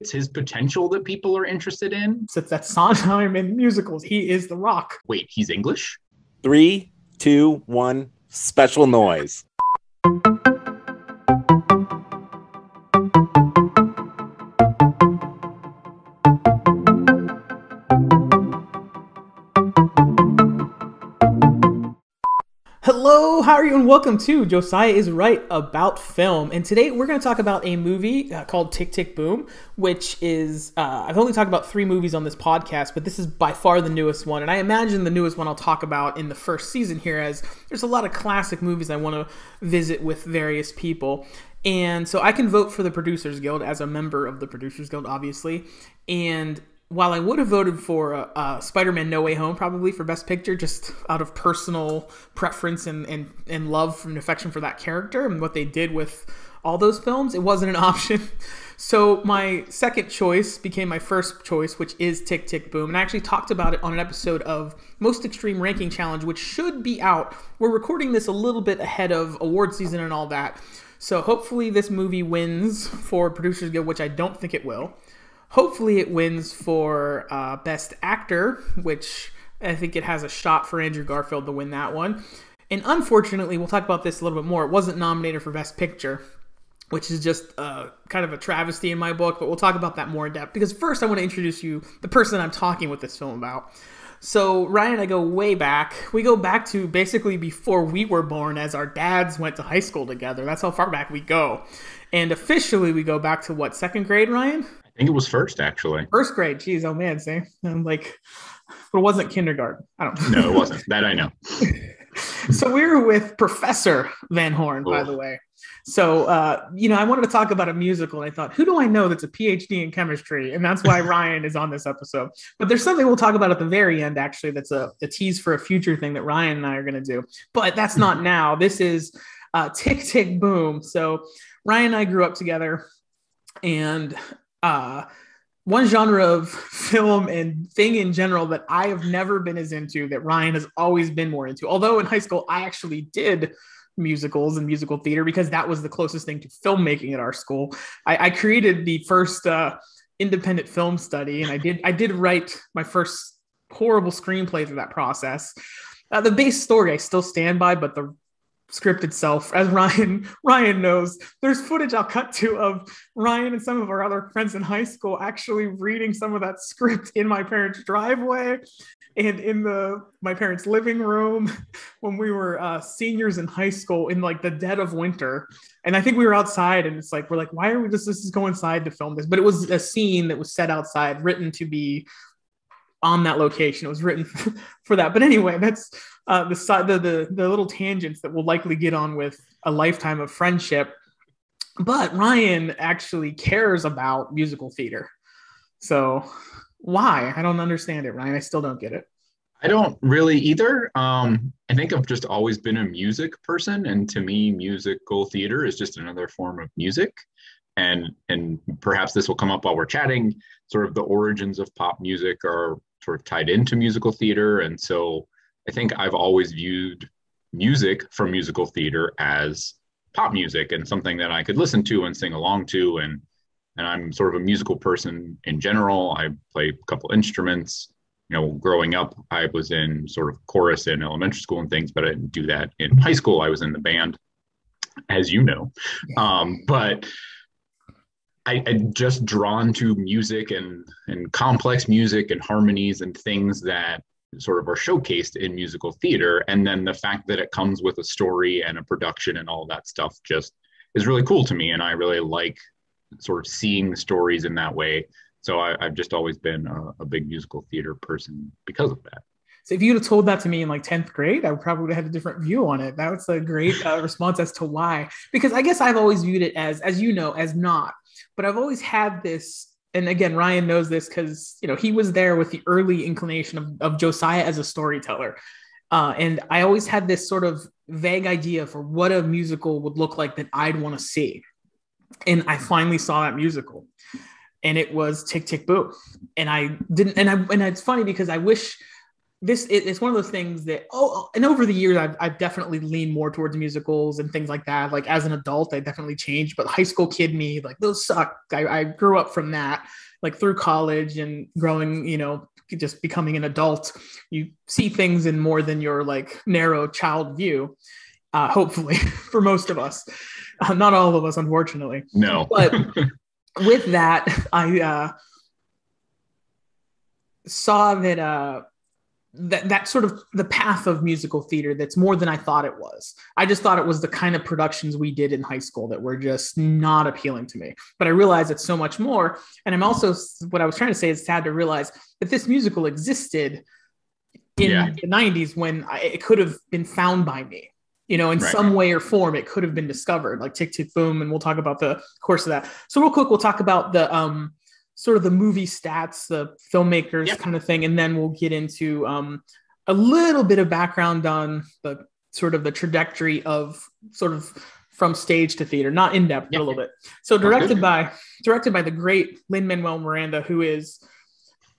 It's his potential that people are interested in. So it's that Sondheim in musicals. He is the rock. Wait, he's English? Three, two, one, special noise. How are you? And welcome to Josiah is Write About Film. And today we're going to talk about a movie uh, called Tick Tick Boom, which is, uh, I've only talked about three movies on this podcast, but this is by far the newest one. And I imagine the newest one I'll talk about in the first season here, as there's a lot of classic movies I want to visit with various people. And so I can vote for the Producers Guild as a member of the Producers Guild, obviously. And while I would have voted for uh, uh, Spider-Man: No Way Home probably for Best Picture, just out of personal preference and, and and love and affection for that character and what they did with all those films, it wasn't an option. So my second choice became my first choice, which is Tick Tick Boom, and I actually talked about it on an episode of Most Extreme Ranking Challenge, which should be out. We're recording this a little bit ahead of award season and all that. So hopefully this movie wins for Producers Guild, which I don't think it will. Hopefully, it wins for uh, Best Actor, which I think it has a shot for Andrew Garfield to win that one. And unfortunately, we'll talk about this a little bit more. It wasn't nominated for Best Picture, which is just uh, kind of a travesty in my book, but we'll talk about that more in depth. Because first, I want to introduce you the person I'm talking with this film about. So Ryan and I go way back. We go back to basically before we were born, as our dads went to high school together. That's how far back we go. And officially, we go back to what second grade, Ryan? I think it was first, actually. First grade. Geez, oh man, see, I'm like, but it wasn't kindergarten. I don't. know. No, it wasn't. That I know. so we're with Professor Van Horn, by the way. So, uh, you know, I wanted to talk about a musical, and I thought, who do I know that's a PhD in chemistry? And that's why Ryan is on this episode. But there's something we'll talk about at the very end, actually, that's a, a tease for a future thing that Ryan and I are going to do. But that's not now. This is uh, Tick Tick Boom. So, Ryan and I grew up together, and uh, one genre of film and thing in general that I have never been as into that Ryan has always been more into. Although in high school, I actually did musicals and musical theater because that was the closest thing to filmmaking at our school. I, I created the first uh, independent film study, and I did I did write my first horrible screenplay through that process. Uh, the base story I still stand by, but the script itself as ryan ryan knows there's footage i'll cut to of ryan and some of our other friends in high school actually reading some of that script in my parents driveway and in the my parents living room when we were uh, seniors in high school in like the dead of winter and i think we were outside and it's like we're like why are we just this is go inside to film this but it was a scene that was set outside written to be on that location. It was written for that. But anyway, that's uh, the the, the the little tangents that we'll likely get on with a lifetime of friendship. But Ryan actually cares about musical theater. So why? I don't understand it, Ryan. I still don't get it. I don't really either. Um, I think I've just always been a music person, and to me, musical theater is just another form of music. And and perhaps this will come up while we're chatting. Sort of the origins of pop music are sort of tied into musical theater. And so I think I've always viewed music from musical theater as pop music and something that I could listen to and sing along to. And and I'm sort of a musical person in general. I play a couple instruments. You know, growing up, I was in sort of chorus in elementary school and things, but I didn't do that in high school. I was in the band, as you know. Um, but I, I just drawn to music and and complex music and harmonies and things that sort of are showcased in musical theater. And then the fact that it comes with a story and a production and all that stuff just is really cool to me. And i really like sort of seeing the stories in that way. So I, have just always been a, a, big musical theater person because of that. So if you'd have told that to me in like 10th grade i probably would probably have had a different view on it. That was a great uh, response as to why. Because i guess i've always viewed it as as you know as not. But I've always had this, and again, Ryan knows this because you know he was there with the early inclination of, of Josiah as a storyteller. Uh, and I always had this sort of vague idea for what a musical would look like that I'd want to see. And I finally saw that musical, and it was Tick Tick Boom. And I didn't, and I, and it's funny because I wish this it, it's one of those things that oh and over the years I've, I've definitely leaned more towards musicals and things like that. Like as an adult i definitely changed but high school kid me like those suck. I, I grew up from that like through college and growing you know just becoming an adult. You see things in more than your like narrow child view uh, hopefully for most of us. Uh, not all of us unfortunately. No. But with that i uh saw that uh that that sort of the path of musical theater that's more than I thought it was. I just thought it was the kind of productions we did in high school that were just not appealing to me. But I realized it's so much more. And I'm also what I was trying to say is sad to realize that this musical existed in yeah. the 90s when I, it could have been found by me. You know, in right. some way or form, it could have been discovered, like Tick Tick Boom, and we'll talk about the course of that. So, real quick, we'll talk about the um, sort of the movie stats, the filmmakers yep. kind of thing, and then we'll get into um, a little bit of background on the sort of the trajectory of sort of from stage to theater, not in depth, yep. but a little bit. So directed by directed by the great Lin Manuel Miranda, who is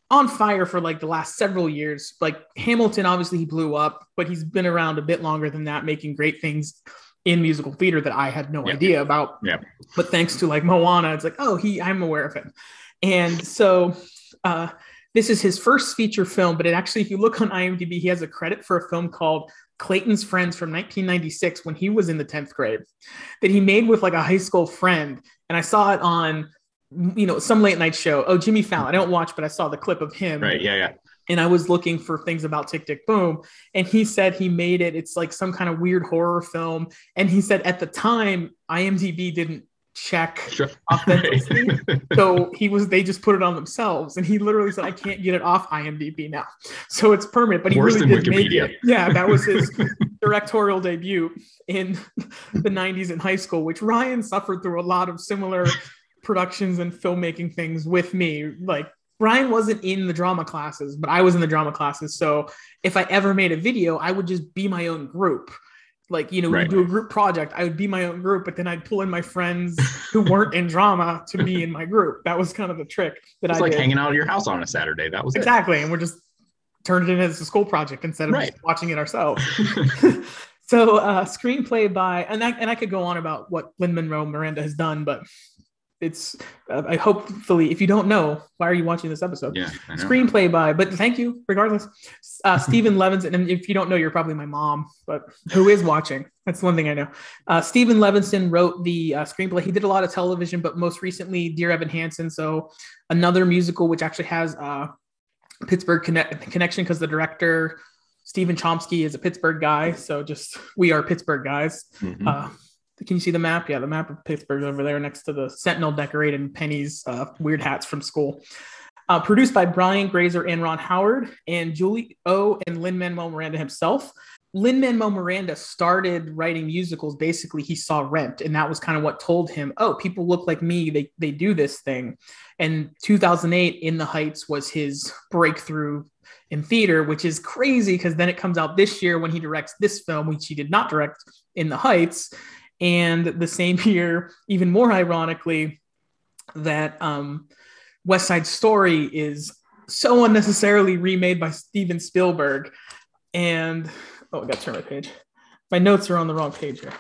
on fire for like the last several years. Like Hamilton, obviously he blew up, but he's been around a bit longer than that, making great things in musical theater that I had no yep. idea about. Yeah. But thanks to like Moana, it's like, oh, he I'm aware of him. And so uh, this is his first feature film, but it actually, if you look on IMDb, he has a credit for a film called Clayton's Friends from 1996 when he was in the 10th grade that he made with like a high school friend. And I saw it on, you know, some late night show. Oh, Jimmy Fallon. I don't watch, but I saw the clip of him. Right. Yeah. Yeah. And I was looking for things about Tick Tick Boom. And he said he made it. It's like some kind of weird horror film. And he said at the time, IMDb didn't check sure. authenticity. so he was they just put it on themselves. And he literally said, I can't get it off IMDb now. So it's permanent. But he Worse really did make it. Yeah, that was his directorial debut in the 90s in high school, which Ryan suffered through a lot of similar productions and filmmaking things with me. Like Ryan wasn't in the drama classes, but I was in the drama classes. So if I ever made a video, I would just be my own group like you know right. we do a group project i would be my own group but then i'd pull in my friends who weren't in drama to be in my group that was kind of the trick that it's i like did. hanging out at your house on a saturday that was exactly it. and we're just turned it as a school project instead of right. watching it ourselves so uh screenplay by and I, and I could go on about what lin manuel miranda has done but it's uh, I hopefully if you don't know why are you watching this episode? Yeah, screenplay by but thank you regardless. Uh, Stephen Levinson and if you don't know you're probably my mom, but who is watching? That's one thing I know. Uh, Stephen Levinson wrote the uh, screenplay. He did a lot of television, but most recently Dear Evan Hansen. So another musical which actually has uh, Pittsburgh connect- connection because the director Stephen Chbosky is a Pittsburgh guy. So just we are Pittsburgh guys. Mm-hmm uh, can you see the map? Yeah, the map of Pittsburgh over there next to the Sentinel decorated in Penny's uh, weird hats from school. Uh, produced by Brian Grazer and Ron Howard and Julie O and Lin Manuel Miranda himself. Lin Manuel Miranda started writing musicals. Basically, he saw Rent, and that was kind of what told him, "Oh, people look like me. They they do this thing." And 2008, In the Heights was his breakthrough in theater, which is crazy because then it comes out this year when he directs this film, which he did not direct, In the Heights. And the same year, even more ironically, that um, West Side Story is so unnecessarily remade by Steven Spielberg. And oh, I got to turn my page. My notes are on the wrong page here.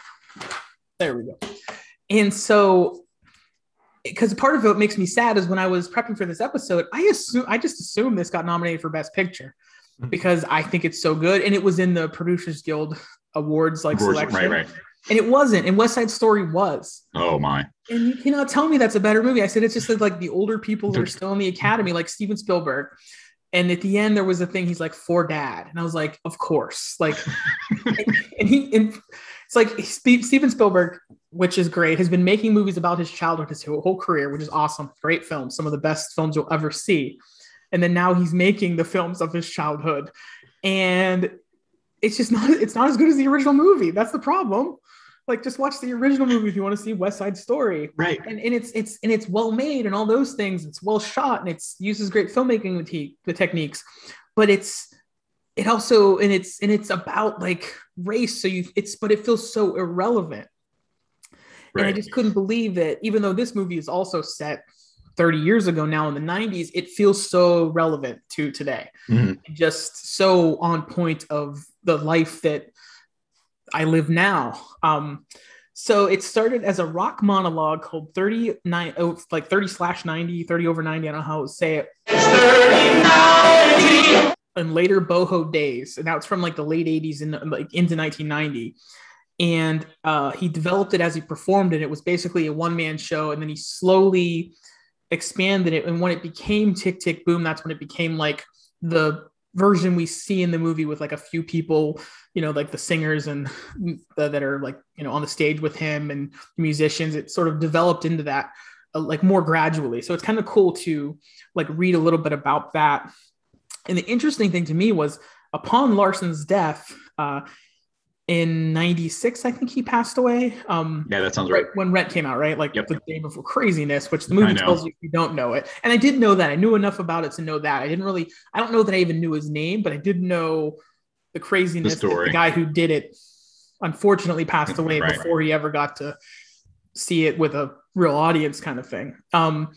There we go. And so, because part of what makes me sad is when I was prepping for this episode, I assume I just assumed this got nominated for Best Picture mm-hmm. because I think it's so good, and it was in the Producers Guild Awards like selection. Right, right and it wasn't. And West Side Story was. Oh my! And you cannot tell me that's a better movie. I said it's just that, like the older people that are still in the academy, like Steven Spielberg. And at the end, there was a thing. He's like, "For Dad," and I was like, "Of course!" Like, and, and, he, and it's like Steven Spielberg, which is great, has been making movies about his childhood his whole career, which is awesome. Great films, some of the best films you'll ever see. And then now he's making the films of his childhood, and it's just not. It's not as good as the original movie. That's the problem like just watch the original movie if you want to see West Side Story. Right. And, and it's it's and it's well made and all those things. It's well shot and it's uses great filmmaking with te- the techniques, but it's it also and it's and it's about like race. So you it's but it feels so irrelevant. Right. And I just couldn't believe that even though this movie is also set 30 years ago now in the 90s, it feels so relevant to today. Mhm. Just so on point of the life that I live now. Um, so it started as a rock monologue called 39, oh, like 30 slash 90, 30 over 90. I don't know how to say it. And later boho days. And that was from like the late 80s and like into 1990. And uh, he developed it as he performed it. It was basically a one man show. And then he slowly expanded it. And when it became Tick Tick Boom, that's when it became like the version we see in the movie with like a few people, you know, like the singers and the, that are like, you know, on the stage with him and musicians. It sort of developed into that uh, like more gradually. So it's kind of cool to like read a little bit about that. And the interesting thing to me was upon Larson's death, uh, in 96 i think he passed away um Yeah, that sounds right. when Rent came out, right? Like Yep. the day before craziness, which the movie tells you if you don't know it. And I did know that. I knew enough about it to know that. I didn't really, I don't know that I even knew his name, but I did know the craziness. that story. The guy who did it unfortunately passed away Right. before he ever got to see it with a real audience kind of thing. Um,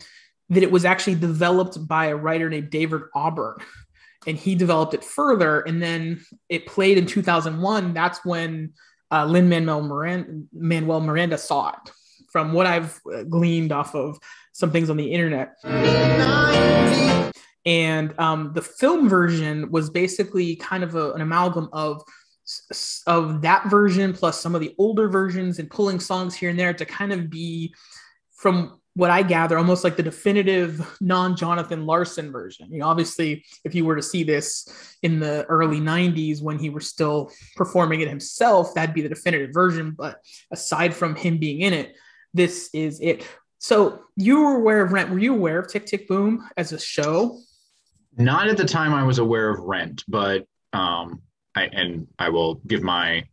that it was actually developed by a writer named David Auburn. And he developed it further. And then it played in 2001. That's when uh, Lin Manuel Miranda, Manuel Miranda saw it. From what I've uh, gleaned off of some things on the internet. And um, the film version was basically kind of a, an amalgam of of that version plus some of the older versions and pulling songs here and there to kind of be from what I gather, almost like the definitive non Jonathan Larson version. You know, obviously, if you were to see this in the early 90s when he was still performing it himself, that'd be the definitive version. But aside from him being in it, this is it. So you were aware of Rent. Were you aware of Tick Tick Boom as a show? Not at the time I was aware of Rent, but um, I and I will give my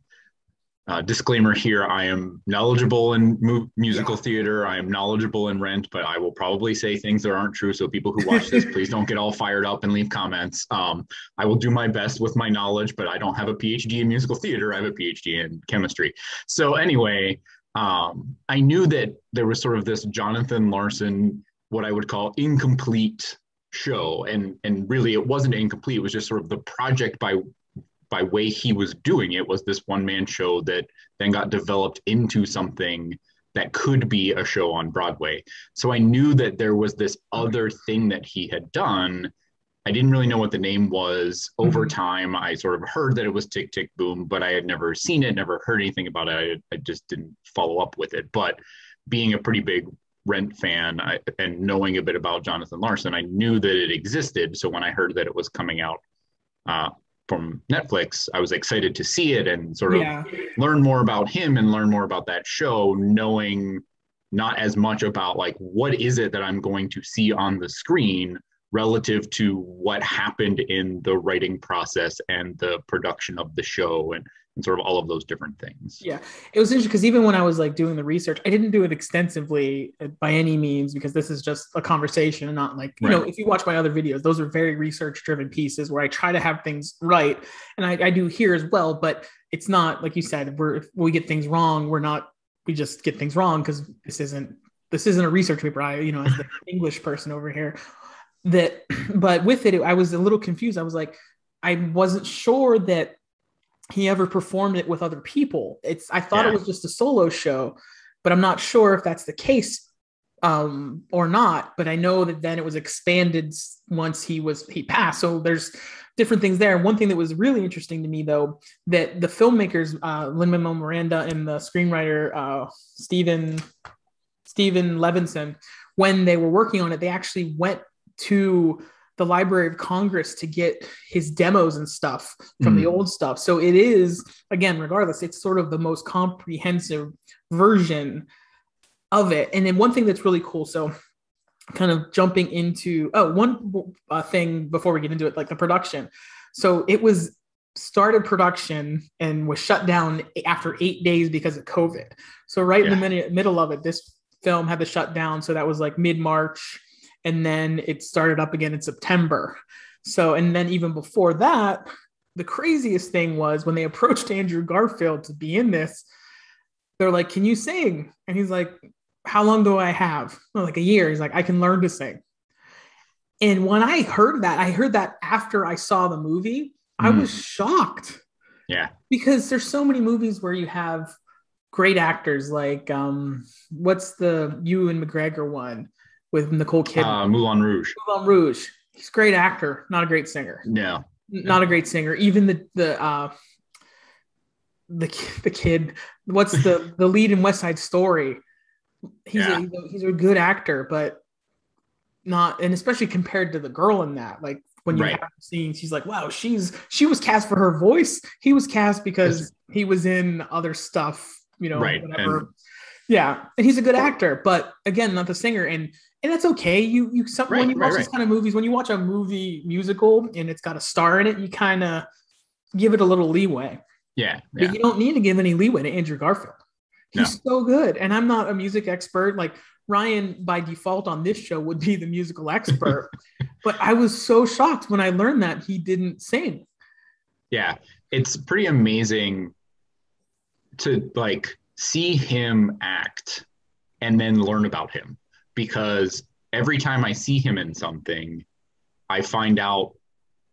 uh, disclaimer here. I am knowledgeable in mu- musical theater. I am knowledgeable in Rent, but I will probably say things that aren't true. So people who watch this, please don't get all fired up and leave comments. Um, I will do my best with my knowledge, but I don't have a PhD in musical theater. I have a PhD in chemistry. So anyway, um, I knew that there was sort of this Jonathan Larson, what I would call incomplete show and and really it wasn't incomplete it was just sort of the project by by way he was doing it was this one man show that then got developed into something that could be a show on broadway. So i knew that there was this other thing that he had done. I didn't really know what the name was. Over Mhm. time i sort of heard that it was tick tick boom but i had never seen it never heard anything about it. I, I just didn't follow up with it. But being a pretty big Rent fan I, and knowing a bit about Jonathan Larson, I knew that it existed. So when I heard that it was coming out uh, from Netflix, I was excited to see it and sort of Yeah. learn more about him and learn more about that show, knowing not as much about like what is it that I'm going to see on the screen relative to what happened in the writing process and the production of the show and, and sort of all of those different things. Yeah, it was interesting because even when I was like doing the research, I didn't do it extensively uh, by any means because this is just a conversation and not like you know if you watch my other videos, those are very research driven pieces where I try to have things right, and I, I do here as well. But it's not like you said, we're if we get things wrong, we're not we just get things wrong because this isn't this isn't a research paper. I you know as the English person over here that, but with it, I was a little confused. I was like, I wasn't sure that he ever performed it with other people. It's I thought it was just a solo show, but I'm not sure if that's the case um or not but i know that then it was expanded once he was he passed. So there's different things there. One thing that was really interesting to me though that the filmmakers uh lin manuel miranda and the screenwriter uh stephen stephen levinson when they were working on it they actually went to the library of congress to get his demos and stuff from the Mm. old stuff. So it is again regardless it's sort of the most comprehensive version of it. And then one thing that's really cool so kind of jumping into oh one uh, thing before we get into it like the production. So it was started production and was shut down after eight days because of covid. So right in the Yeah. mid- middle of it this film had to shut down. So that was like mid-march and then it started up again in september so and then even before that the craziest thing was when they approached andrew garfield to be in this they're like can you sing and he's like how long do I have? Well, like a year. He's like, I can learn to sing. And when I heard that, I heard that after I saw the movie, I Mm. was shocked Yeah. because there's so many movies where you have great actors like um what's the Ewan McGregor one with Nicole Kidman, Uh, Moulin Rouge. Moulin Rouge. He's a great actor, not a great singer. No. Not a great singer. Even the the uh the the kid, what's the the lead in West Side Story? He's Yeah. a he's a good actor, but not and especially compared to the girl in that, like when you Right. have scenes, she's like, wow, she's she was cast for her voice. He was cast because he was in other stuff, you know, Right, whatever. and- yeah, and he's a good actor, but again, not the singer, and and that's okay. You you some, when Right, you right, watch these right. kind of movies, when you watch a movie musical and it's got a star in it, you kind of give it a little leeway. Yeah. But you don't need to give any leeway to Andrew Garfield. He's so good, and I'm not a music expert. Like Ryan, by default on this show, would be the musical expert. but I was so shocked when I learned that he didn't sing. Yeah. It's pretty amazing to like see him act and then learn about him because every time I see him in something, I find out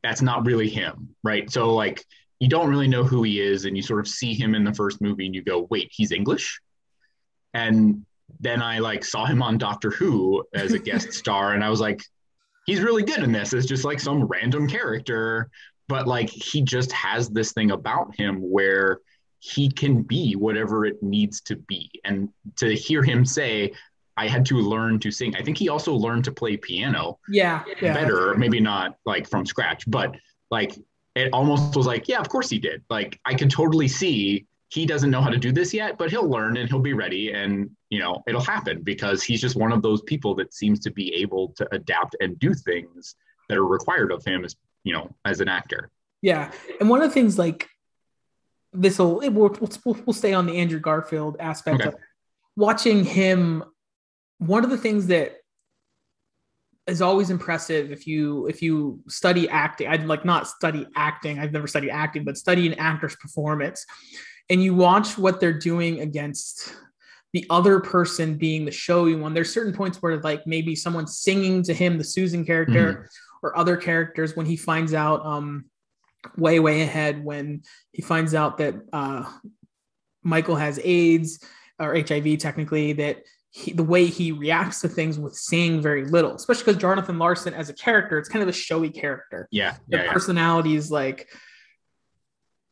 that's not really him, right? So like you don't really know who he is and you sort of see him in the first movie and you go, "Wait, he's English?" And then I like saw him on Doctor Who as a guest star and I was like, he's really good in this. It's just like some random character, but like he just has this thing about him where he can be whatever it needs to be. And to hear him say, I had to learn to sing. I think he also learned to play piano Yeah, yeah. better, maybe not like from scratch, but like it almost was like, yeah, of course he did. Like I could totally see he doesn't know how to do this yet, but he'll learn and he'll be ready and you know, it'll happen because he's just one of those people that seems to be able to adapt and do things that are required of him as, you know, as an actor. Yeah, and one of the things like this will we'll, we'll, we'll stay on the Andrew Garfield aspect Okay. of watching him. One of the things that is always impressive if you if you study acting, I'd like not study acting. I've never studied acting, but study an actor's performance, and you watch what they're doing against the other person being the showy one. There's certain points where like maybe someone's singing to him, the Susan character, or other characters when he finds out um way way ahead when he finds out that uh Michael has AIDS or HIV technically that he, the way he reacts to things with saying very little, especially because Jonathan Larson as a character, it's kind of a showy character. Yeah. The Yeah. yeah. personality is like,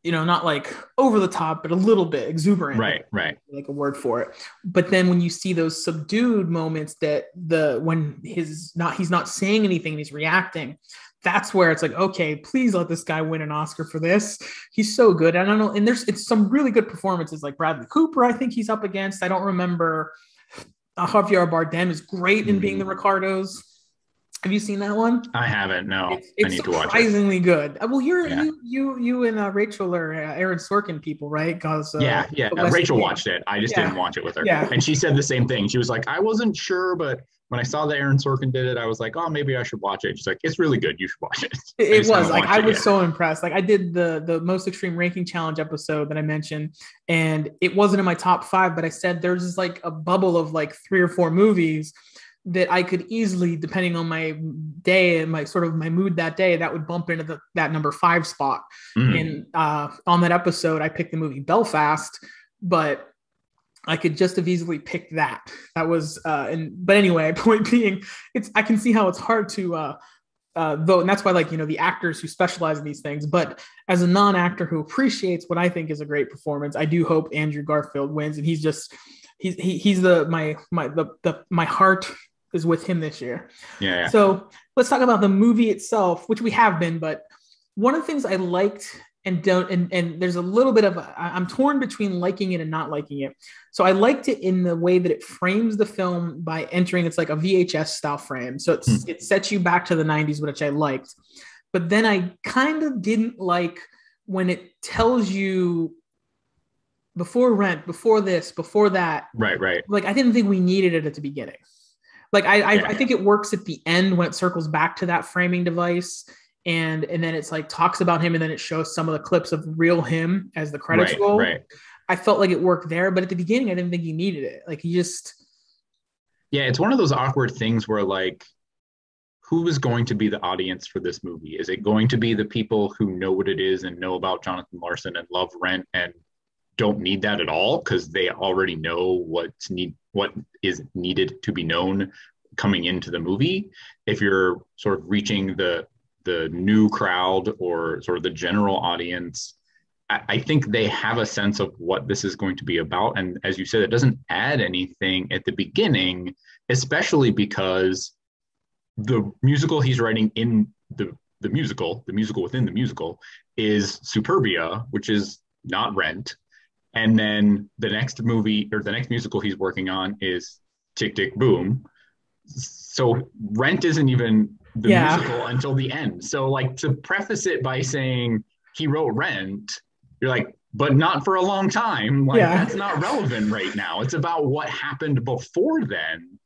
you know, not like over the top, but a little bit exuberant Right. Right. like a word for it. But then when you see those subdued moments that the when his not he's not saying anything he's reacting, that's where it's like, okay, please let this guy win an Oscar for this. He's so good. I don't know. And there's it's some really good performances like Bradley Cooper, I think he's up against. I don't remember uh, Javier Bardem is great in being the Ricardos. Have you seen that one? I haven't. No. It's, I it's need to watch it. surprisingly good. Uh, Well, you're Yeah. you you you and uh, Rachel are uh, Aaron Sorkin people, right? Because uh, yeah. Yeah. Rachel watched it. I just Yeah. didn't watch it with her. Yeah. And she said the same thing. She was like, I wasn't sure, but when I saw that Aaron Sorkin did it, I was like, oh, maybe I should watch it. She's like, it's really good. You should watch it. It, was like I was so impressed. Like I did the the most extreme ranking challenge episode that I mentioned, and it wasn't in my top five, but I said there's just like a bubble of like three or four movies that I could easily, depending on my day and my sort of my mood that day, that would bump into the, that number five spot. Mhm. And uh, on that episode, I picked the movie Belfast, but I could just have easily picked that. That was, uh, and but anyway, point being, it's I can see how it's hard to, uh, uh, though, and that's why like you know the actors who specialize in these things. But as a non-actor who appreciates what I think is a great performance, I do hope Andrew Garfield wins, and he's just he's he, he's the my my the, the my heart is with him this year. Yeah. yeah. So let's talk about the movie itself, which we have been, but one of the things I liked and don't and, and there's a little bit of a, I- I'm torn between liking it and not liking it. So I liked it in the way that it frames the film by entering it's like a VHS style frame. So it's hmm. it sets you back to the 90s, which I liked. But then I kind of didn't like when it tells you before rent, before this, before that, Right. Right. like I didn't think we needed it at the beginning. Like I, I, Yeah. I think it works at the end when it circles back to that framing device, and and then it's like talks about him, and then it shows some of the clips of real him as the credits Right. roll. Right. I felt like it worked there, but at the beginning, I didn't think he needed it. Like he just yeah, it's one of those awkward things where like who is going to be the audience for this movie? Is it going to be the people who know what it is and know about Jonathan Larson and love Rent and don't need that at all because they already know what's need what is needed to be known coming into the movie? If you're sort of reaching the the new crowd or sort of the general audience, I, I think they have a sense of what this is going to be about. And as you said, it doesn't add anything at the beginning, especially because the musical he's writing in the the musical, the musical within the musical, is Superbia, which is not Rent. And then the next movie or the next musical he's working on is Tick Tick Boom. So Rent isn't even the Yeah. musical until the end. So like to preface it by saying he wrote Rent, you're like, but not for a long time. Like Yeah. that's not relevant right now. It's about what happened before then,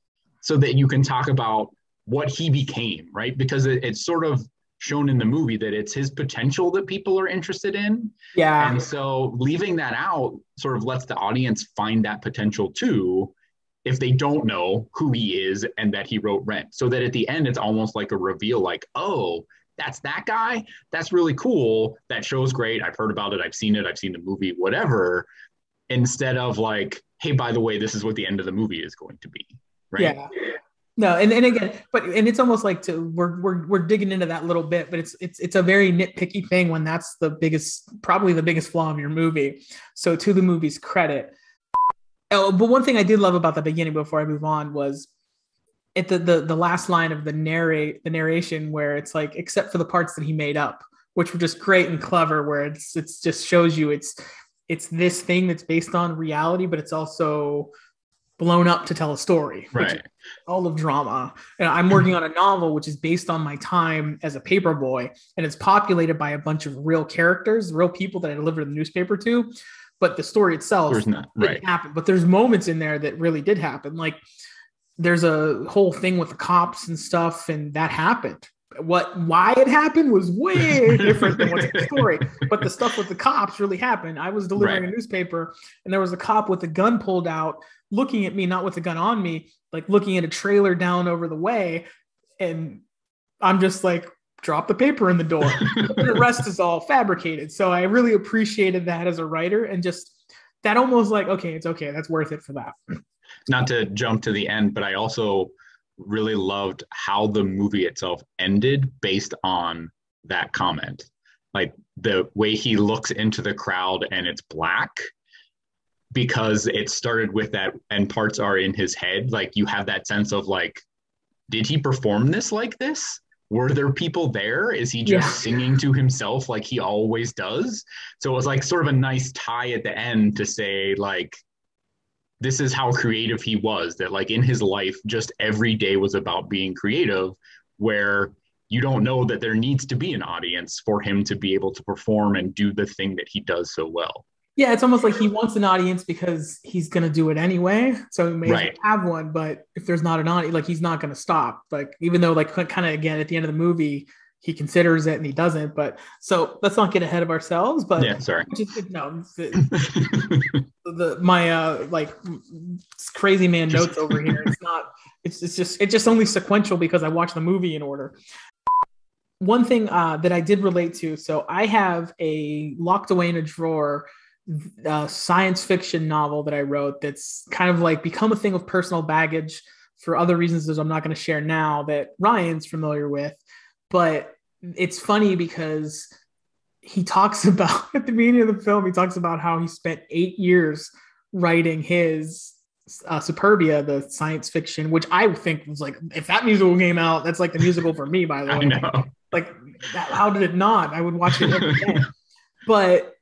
so that you can talk about what he became, right? Because it, it's sort of shown in the movie that it's his potential that people are interested in. Yeah. And so leaving that out sort of lets the audience find that potential too, if they don't know who he is and that he wrote Rent. So that at the end, it's almost like a reveal like, oh, that's that guy. That's really cool. That show's great. I've heard about it. I've seen it. I've seen the movie, whatever. Instead of like, hey, by the way, this is what the end of the movie is going to be. Right. Yeah. No, and, and again, but and it's almost like to we're we're we're digging into that little bit, but it's it's it's a very nitpicky thing when that's the biggest probably the biggest flaw of your movie. So to the movie's credit. Oh, but one thing I did love about the beginning before I move on was at the the the last line of the narrate the narration where it's like except for the parts that he made up, which were just great and clever, where it's it's just shows you it's it's this thing that's based on reality, but it's also blown up to tell a story. Right. all of drama. And I'm working on a novel which is based on my time as a paper boy, and it's populated by a bunch of real characters, real people that I delivered the newspaper to. But the story itself There's not. didn't Right. happen. But there's moments in there that really did happen. Like there's a whole thing with the cops and stuff, and that happened. What why it happened was way different than what's in the story. But the stuff with the cops really happened. I was delivering Right. a newspaper, and there was a cop with a gun pulled out, looking at me, not with a gun on me, like looking at a trailer down over the way, and I'm just like, drop the paper in the door. the rest is all fabricated. So I really appreciated that as a writer, and just that almost like, okay, it's okay, that's worth it for that. not to jump to the end, but I also really loved how the movie itself ended based on that comment. Like the way he looks into the crowd and it's black because it started with that and parts are in his head. Like you have that sense of like, did he perform this like this? Were there people there? Is he just Yeah. singing to himself like he always does? So it was like sort of a nice tie at the end to say, like, this is how creative he was that like in his life just every day was about being creative where you don't know that there needs to be an audience for him to be able to perform and do the thing that he does so well Yeah, it's almost like he wants an audience because he's gonna do it anyway. So he may Right. have one, but if there's not an audience, like he's not gonna stop. Like even though like kind of again at the end of the movie, he considers it and he doesn't. But so let's not get ahead of ourselves. But yeah sorry is no the, the my uh like crazy man Just- notes over here. It's not. It's it's just it's just only sequential because I watched the movie in order. One thing uh, that I did relate to. So I have a locked away in a drawer uh, science fiction novel that I wrote that's kind of like become a thing of personal baggage for other reasons that I'm not going to share now that Ryan's familiar with. But it's funny because he talks about at the beginning of the film, he talks about how he spent eight years writing his uh, Superbia, the science fiction, which I think was like, if that musical came out, that's like the musical for me, by the way. Like, that, how did it not? I would watch it every day. but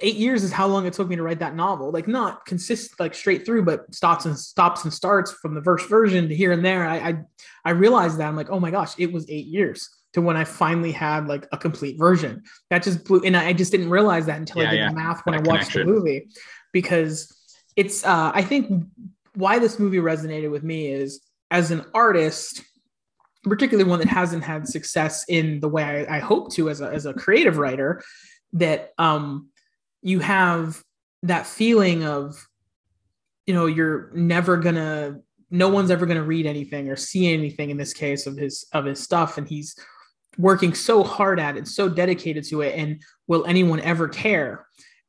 eight years is how long it took me to write that novel. Like, not consist like straight through, but stops and stops and starts from the first version to here and there. I I, I realized that I'm like, oh my gosh, it was eight years to when I finally had like a complete version. That just blew, and I I just didn't realize that until I did yeah. the math when That I watched connection. the movie, because it's uh, I think why this movie resonated with me is as an artist particularly one that hasn't had success in the way I, I hope to as a, as a creative writer, that um, you have that feeling of, you know, you're never gonna no one's ever to read anything or see anything in this case of his of his stuff. And he's working so hard at it so dedicated to it. And will anyone ever care?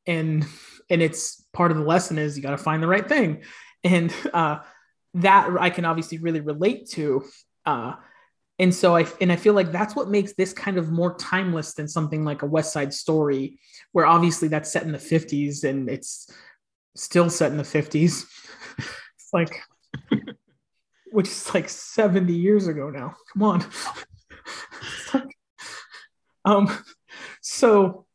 And and it's part of the lesson is you got to find the right thing. And uh that i can obviously really relate to uh and so i and i feel like that's what makes this kind of more timeless than something like a west side story where obviously that's set in the 50s and it's still set in the 50s it's like which is like 70 years ago now. Come on. Um so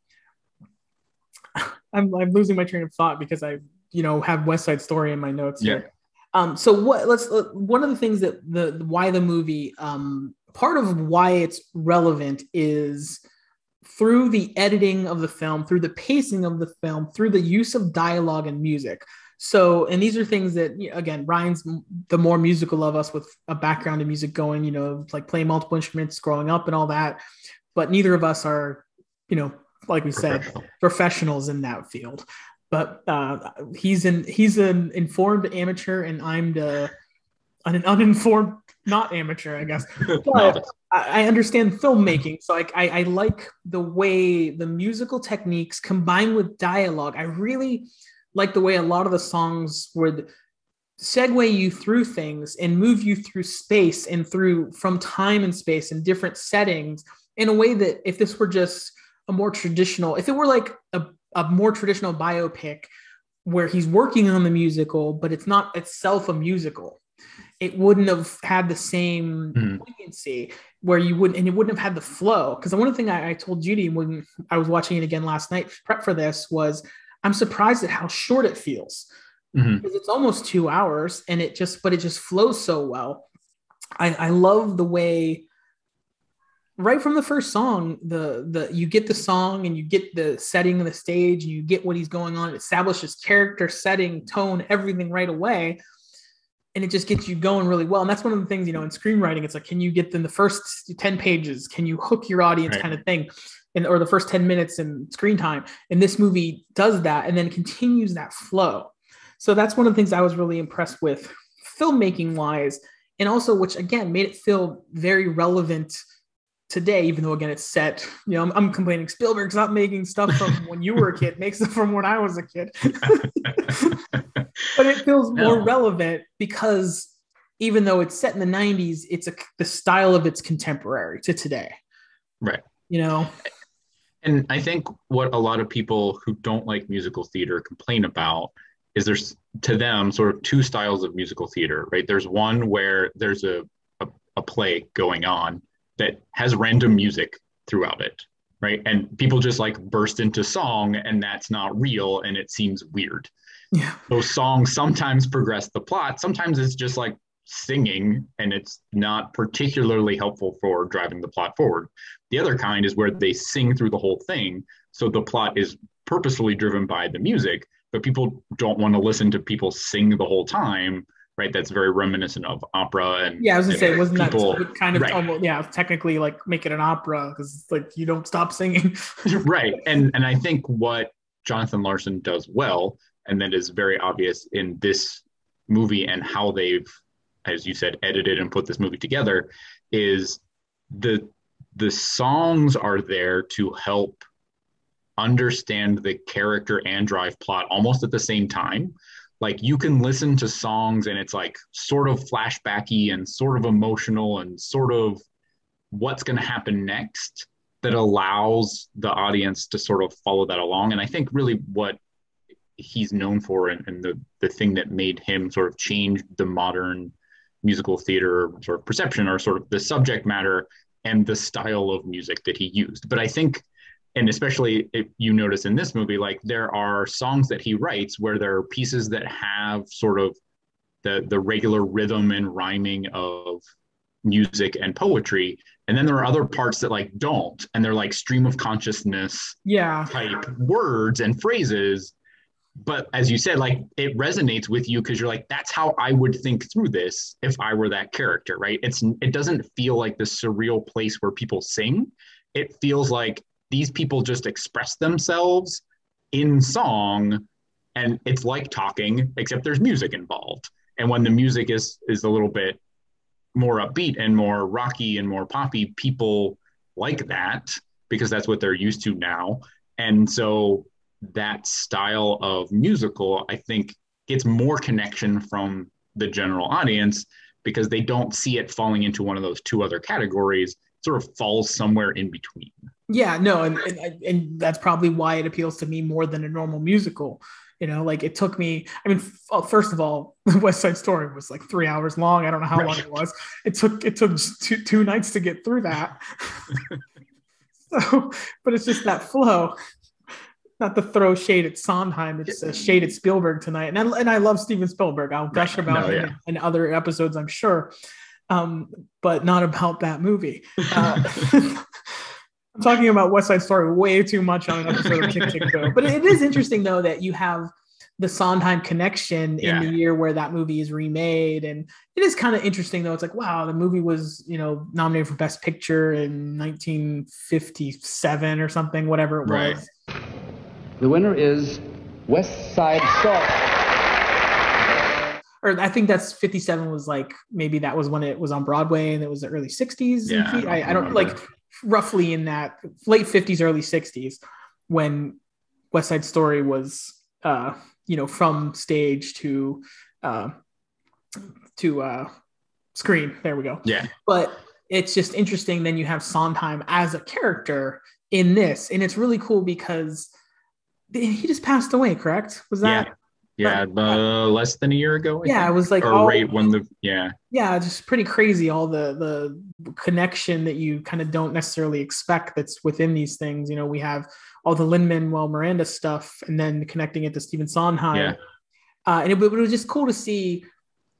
I'm, I'm losing my train of thought because i you know have west side story in my notes Yeah. here um so what let's uh, one of the things that the why the movie um part of why it's relevant is through the editing of the film through the pacing of the film through the use of dialogue and music. So and these are things that again ryan's the more musical of us with a background in music going you know like playing multiple instruments growing up and all that. But neither of us are you know like we said professionals in that field but uh, he's an he's an informed amateur and i'm the an uninformed not amateur i guess. But I, I understand filmmaking so like I, I like the way the musical techniques combined with dialogue i really like the way a lot of the songs would segue you through things and move you through space and through from time and space and different settings in a way that if this were just a more traditional if it were like a, a more traditional biopic where he's working on the musical but it's not itself a musical it wouldn't have had the same Mhm. poignancy where you wouldn't and it wouldn't have had the flow because the one thing I, I told judy when i was watching it again last night prep for this was i'm surprised at how short it feels Mhm. because it's almost two hours and it just but it just flows so well i i love the way right from the first song the the you get the song and you get the setting of the stage and you get what he's going on. It establishes character setting tone everything right away. And it just gets you going really well. And that's one of the things you know in screenwriting it's like can you get in the first 10 pages? Can you hook your audience Right. kind of thing? And or the first 10 minutes in screen time. And this movie does that and then continues that flow. So that's one of the things i was really impressed with filmmaking wise and also which again made it feel very relevant today even though again it's set you know i'm, I'm complaining spielberg's not making stuff from when you were a kid makes it from when i was a kid but it feels more relevant because even though it's set in the 90s it's a the style of it's contemporary to today Right. you know And I think what a lot of people who don't like musical theater complain about is there's to them sort of two styles of musical theater, right? There's one where there's a, a, a play going on that has random music throughout it, right? And people just like burst into song and that's not real and it seems weird. yeah Those songs sometimes progress the plot, sometimes it's just like singing and it's not particularly helpful for driving the plot forward. The other kind is where they sing through the whole thing. So the plot is purposefully driven by the music, but people don't want to listen to people sing the whole time, right? That's very reminiscent of opera and yeah i was gonna say wasn't people- that kind of right. almost yeah technically like make it an opera because like you don't stop singing right. And and I think what Jonathan Larson does well, and that is very obvious in this movie and how they've, as you said, edited and put this movie together, is the the songs are there to help understand the character and drive plot almost at the same time. Like you can listen to songs and it's like sort of flashbacky and sort of emotional and sort of what's going to happen next that allows the audience to sort of follow that along. And I think really what he's known for and, and the, the thing that made him sort of change the modern musical theater sort of perception or sort of the subject matter and the style of music that he used. But I think, and especially if you notice in this movie, like there are songs that he writes where there are pieces that have sort of the the regular rhythm and rhyming of music and poetry. And then there are other parts that like don't. And they're like stream of consciousness yeah. type words and phrases. But as you said like it resonates with you because you're like that's how i would think through this if i were that character right? It's it doesn't feel like the surreal place where people sing. It feels like these people just express themselves in song and it's like talking except there's music involved and when the music is is a little bit more upbeat and more rocky and more poppy, people like that because that's what they're used to now. And so that style of musical, I think, gets more connection from the general audience because they don't see it falling into one of those two other categories. It sort of falls somewhere in between. Yeah, no, and, and and that's probably why it appeals to me more than a normal musical. You know, like it took me. I mean, f- first of all, West Side Story was like three hours long. I don't know how right. long it was. It took it took two two nights to get through that. so, but it's just that flow. Not to throw shade at Sondheim, it's a shade at Spielberg tonight, and I, and I love Steven Spielberg. I'll gush about no, him yeah. in other episodes, I'm sure, um, but not about that movie. Uh, I'm talking about West Side Story way too much on an episode of Tick Tick Boom. But it is interesting though that you have the Sondheim connection yeah. in the year where that movie is remade, and it is kind of interesting though. It's like wow, the movie was you know nominated for Best Picture in 1957 or something, whatever it right. was. The winner is West Side Story. Or I think that's 57 was like maybe that was when it was on Broadway and it was the early 60s. Yeah, I don't, I, I don't like roughly in that late 50s, early 60s when West Side Story was, uh, you know, from stage to uh, to uh, screen. There we go. Yeah. But it's just interesting. Then you have Sondheim as a character in this, and it's really cool because he just passed away. Correct? Was that? Yeah. Yeah, uh, less than a year ago. I yeah, think. it was like or all, right when the yeah yeah, just pretty crazy. All the the connection that you kind of don't necessarily expect that's within these things. You know, we have all the Lin Manuel Miranda stuff, and then connecting it to Stephen Sondheim. Yeah. Uh, and it, it was just cool to see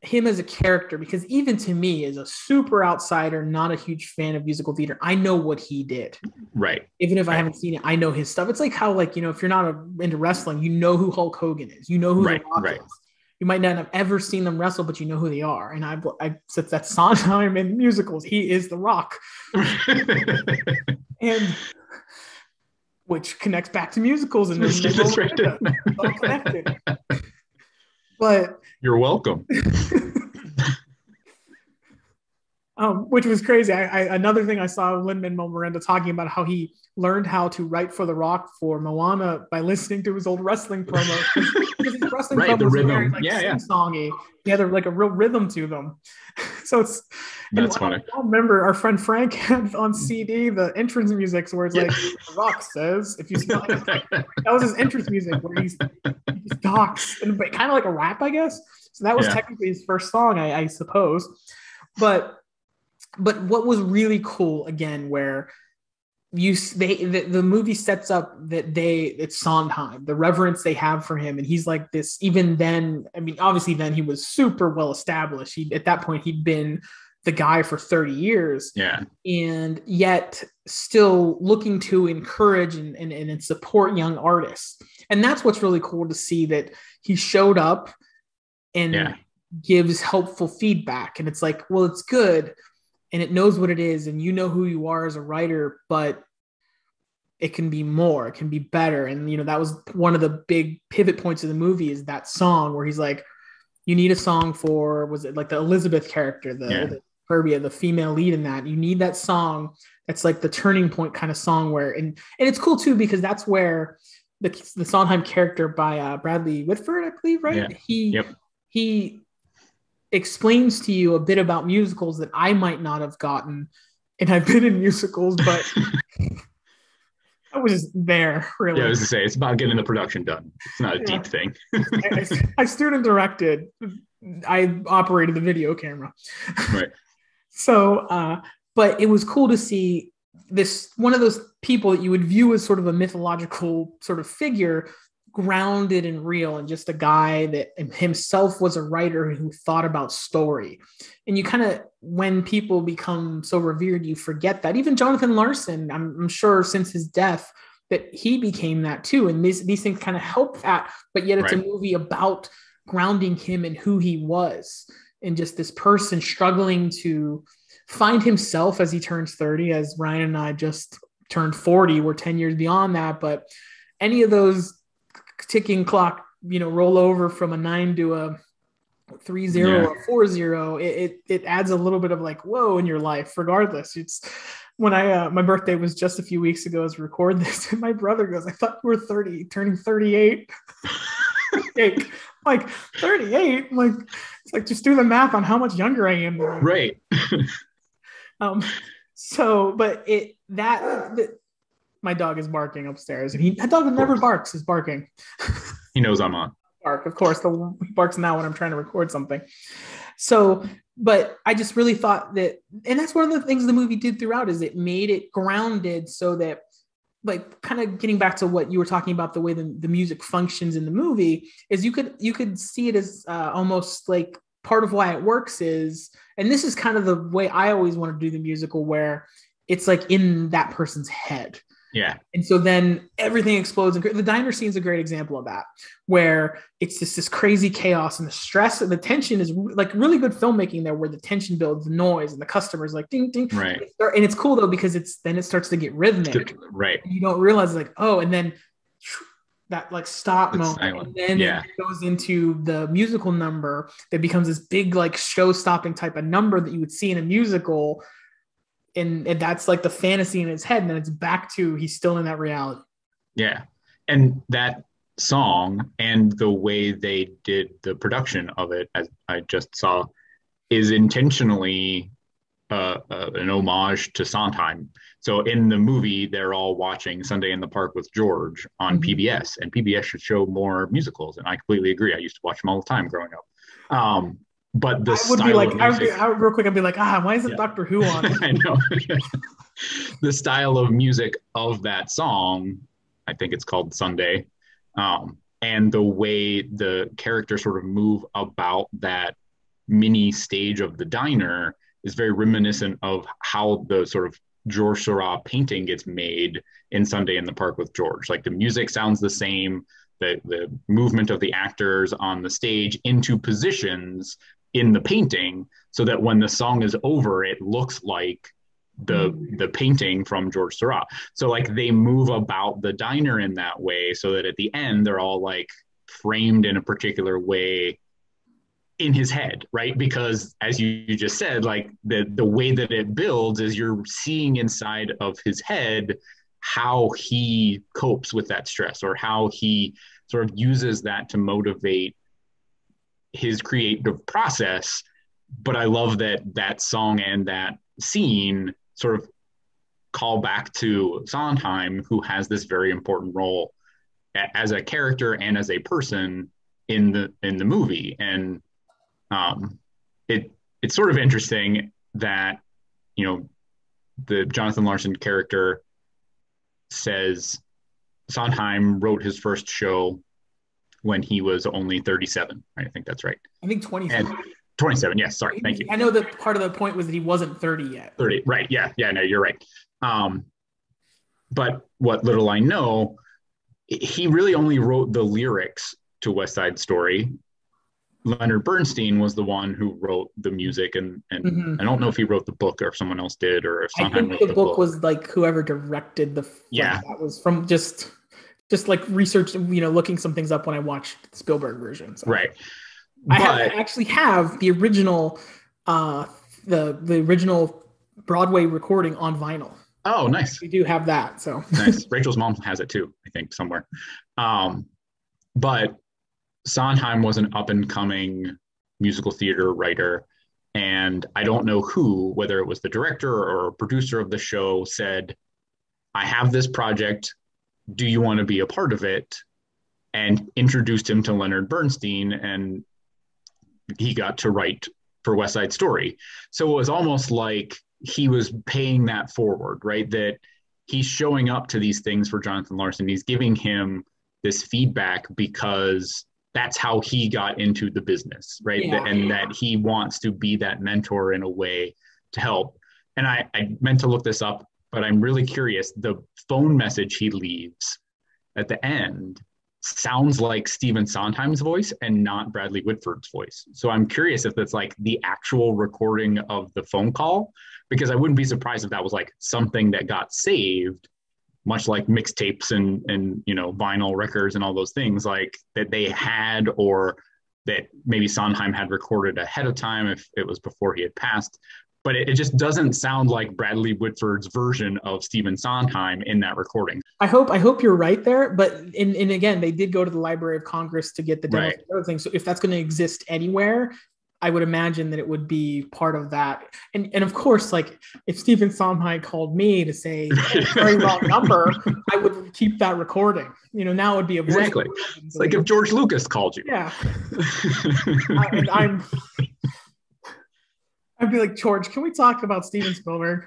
him as a character because even to me as a super outsider not a huge fan of musical theater i know what he did. Right. Even if right. i haven't seen it i know his stuff. It's like how like you know if you're not a, into wrestling you know who hulk hogan is. You know who right, right. is. You might not have ever seen them wrestle but you know who they are. And i i said that sondheim in musicals he is the rock. And which connects back to musicals and all connected but you're welcome. um, which was crazy. I, I another thing I saw Lin Manuel Miranda talking about how he learned how to write for The Rock for Moana by listening to his old wrestling promos. because his wrestling right, the rhythm, very, like, yeah, yeah, songy. He had a, like a real rhythm to them. so it's that's funny. I remember our friend Frank had on CD the entrance music where it's yeah. like The Rock says, if you smell that was his entrance music where he's he talks and kind of like a rap, I guess. So that was yeah. technically his first song, I, I suppose. But but what was really cool again, where you they the, the, movie sets up that they it's Sondheim, the reverence they have for him, and he's like this. Even then, I mean, obviously, then he was super well established. He at that point he'd been the guy for 30 years. Yeah. And yet still looking to encourage and, and, and support young artists. And that's what's really cool to see that he showed up and yeah. gives helpful feedback. And it's like, well, it's good and it knows what it is, and you know who you are as a writer, but it can be more, it can be better. And you know, that was one of the big pivot points of the movie is that song where he's like, you need a song for was it like the Elizabeth character, the, yeah. the Herbia, the female lead in that. You need that song that's like the turning point kind of song where and and it's cool too because that's where the the Sondheim character by uh, Bradley Whitford, I believe, right? Yeah. He yep. he explains to you a bit about musicals that I might not have gotten, and I've been in musicals, but I was there really. Yeah, I was to say it's about getting the production done. It's not a yeah. deep thing. I, I student directed. I operated the video camera. Right. so, uh, but it was cool to see this one of those people that you would view as sort of a mythological sort of figure grounded and real and just a guy that himself was a writer who thought about story. And you kind of when people become so revered you forget that. Even jonathan larson i'm, I'm sure since his death that he became that too. And these, these things kind of help that but yet it's right. a movie about grounding him and who he was and just this person struggling to find himself as he turns 30 as ryan and i just turned 40 we're 10 years beyond that. But any of those ticking clock, you know, roll over from a nine to a three zero Yeah. or four zero, it, it it adds a little bit of like whoa in your life. Regardless, it's when I uh, my birthday was just a few weeks ago as we record this, and my brother goes, "I thought you were thirty, turning thirty eight. like, like thirty eight. Like it's like just do the math on how much younger I am. Right. Um, so, but it that, that my dog is barking upstairs, and he that dog never barks. Is barking He knows I'm on. bark. Of course, the he barks now when I'm trying to record something. So, but I just really thought that, and that's one of the things the movie did throughout is it made it grounded so that, like, kind of getting back to what you were talking about, the way the, the music functions in the movie is you could you could see it as uh, almost like part of why it works is, and this is kind of the way I always want to do the musical where it's like in that person's head. Yeah. And so then everything explodes. And the diner scene is a great example of that, where it's just this crazy chaos and the stress and the tension is like really good filmmaking there, where the tension builds, the noise, and the customers like ding ding. Right. And it's cool though because it's then it starts to get rhythmic. Right. And you don't realize like oh, and then that like stop It's moment, and then Yeah. it goes into the musical number that becomes this big like show-stopping type of number that you would see in a musical. And, and that's like the fantasy in his head, and then it's back to he's still in that reality. Yeah. And that song and the way they did the production of it, as I just saw, is intentionally uh, uh, an homage to Sondheim. So in the movie, they're all watching Sunday in the Park with George on Mhm. PBS, and PBS should show more musicals. And I completely agree. I used to watch them all the time growing up. Um, but the I would be style like, of I would be, I would, real quick, I'd be like, ah, why isn't Yeah. Doctor Who on? I know. the style of music of that song, I think it's called Sunday, um, and the way the characters sort of move about that mini stage of the diner is very reminiscent of how the sort of George Seurat painting gets made in Sunday in the Park with George. Like the music sounds the same, the the movement of the actors on the stage into positions in the painting so that when the song is over it looks like the hmm. the painting from George Seurat. So like they move about the diner in that way so that at the end they're all like framed in a particular way in his head, right? Because as you, you just said, like the the way that it builds is you're seeing inside of his head how he copes with that stress or how he sort of uses that to motivate his creative process but i love that that song and that scene sort of call back to sondheim who has this very important role as a character and as a person in the in the movie. And um it it's sort of interesting that you know the jonathan larson character says sondheim wrote his first show when he was only 37 right? i think that's right I think 20. and 27 yes sorry thank you I know that part of the point was that he wasn't 30 yet. 30 right yeah yeah no you're right um but what little i know he really only wrote the lyrics to west side story leonard bernstein was the one who wrote the music and and Mhm. i don't know if he wrote the book or if someone else did or if I Sondheim think wrote the book was like whoever directed the. like, Yeah. that was from just, just like research, you know, looking some things up when I watched the Spielberg versions. So. right I, have, I actually have the original, uh, the the original Broadway recording on vinyl. oh nice We do have that. So nice. Rachel's mom has it too, I think, somewhere. Um, but Sondheim was an up and coming musical theater writer. And I don't know who, whether it was the director or producer of the show, said, I have this project. Do you want to be a part of it? And introduced him to Leonard Bernstein, and he got to write for West Side Story. So it was almost like he was paying that forward, right? That he's showing up to these things for Jonathan Larson. He's giving him this feedback because that's how he got into the business, right? Yeah. And that he wants to be that mentor in a way to help. And I, I meant to look this up, but I'm really curious. The phone message he leaves at the end sounds like Stephen Sondheim's voice and not Bradley Whitford's voice. So I'm curious if that's like the actual recording of the phone call, because I wouldn't be surprised if that was like something that got saved, much like mixtapes and and you know vinyl records and all those things like that they had or that maybe Sondheim had recorded ahead of time if it was before he had passed. But it, it just doesn't sound like Bradley Whitford's version of Stephen Sondheim in that recording. I hope I hope you're right there, but in and again, they did go to the Library of Congress to get the demo Right. other thing. So if that's going to exist anywhere, I would imagine that it would be part of that. And and of course, like if Stephen Sondheim called me to say very wrong number, I would keep that recording. You know, now it would be a Exactly. It's like if George Lucas called you. yeah, I, I'm. I'd be like George. Can we talk about Steven Spielberg?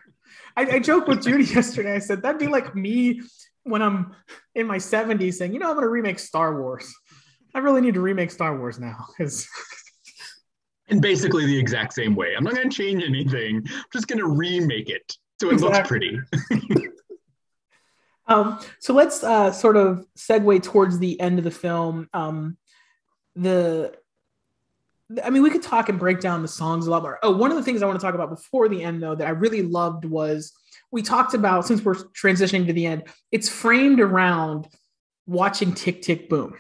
I, I joked with Judy yesterday. I said that'd be like me when I'm in my 70s saying, you know, I'm going to remake Star Wars. I really need to remake Star Wars now because in basically the exact same way. I'm not going to change anything. I'm just going to remake it so it looks pretty. Um, so let's uh, sort of segue towards the end of the film. Um, the, I mean, we could talk and break down the songs a lot more. Oh, one of the things I want to talk about before the end, though, that I really loved was we talked about since we're transitioning to the end. It's framed around watching Tick Tick Boom,